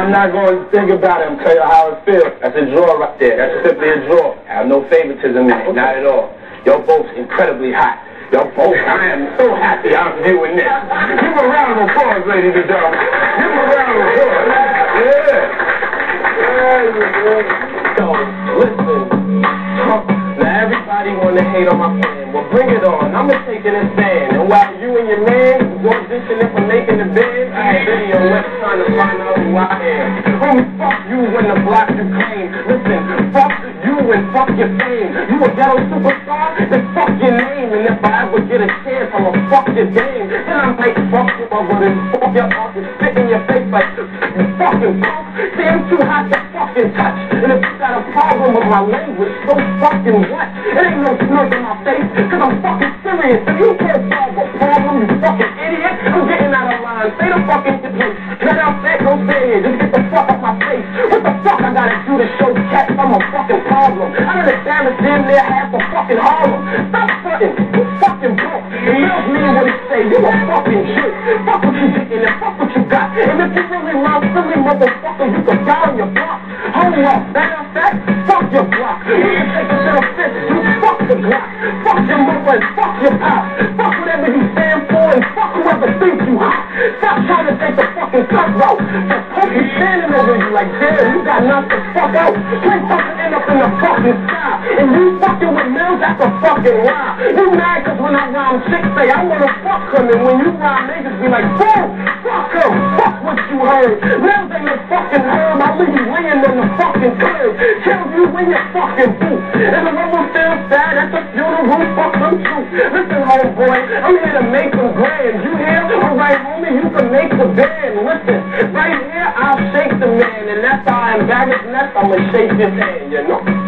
I'm not going to think about it. I'm telling you how it feels. That's a draw right there. That's simply a draw. I have no favoritism in it. Not at all. You're both incredibly hot. Yo, folks, I am so happy I'm doing this. Give a round of applause, ladies and gentlemen. Give a round of applause. Yeah. Yo, listen. Now everybody wanna hate on my plan. Well, bring it on. I'ma take it and stand. And while you and your man was auditioning for had video left trying to find out who I am. Homie, fuck you when the block you claim. Listen, fuck you and fuck your fame. You a ghetto superstar? Then fuck your name. And if I ever get a chance, I'ma fuck your game. Then I might fuck you over and fuck your up and spit in your face like you fucking punk. See, I'm too hot to fucking touch. And if you got a problem with my language, so fucking what? It ain't no smirk in my face, cause I'm fucking serious. If you can't solve a problem, you fucking fucking problem? I done established damn near half a fucking Harlem. Stop fronting. You fucking broke. And Millz mean what he say. You a fucking shit. Fuck what you getting and fuck what you got. And if you really love Philly, motherfucker, you can die on your block. Hold up. Matter of fact, fuck your block. You can take it to fifth. You fuck the block. Fuck your mother and fuck your pop. Fuck whatever cutthroat. Standing over you like, damn, you got nothing to fuck out. Can't fucking end up in the fucking sky. And you fucking with Millz, that's a fucking lie. You mad cause when I rhyme chicks say I wanna fuck him. And when you rhyme niggas be like, boom, fuck him. Fuck what you heard. Millz ain't a fucking in your fucking boot. And the rumble still sad at the funeral, fuck them too. Listen, homeboy, I'm here to make some grand. You hear? Alright, homie, you can make the band. Listen, right here, I'll shake the man. And that's how I embarrass Ness, I'ma shake his hand, you know?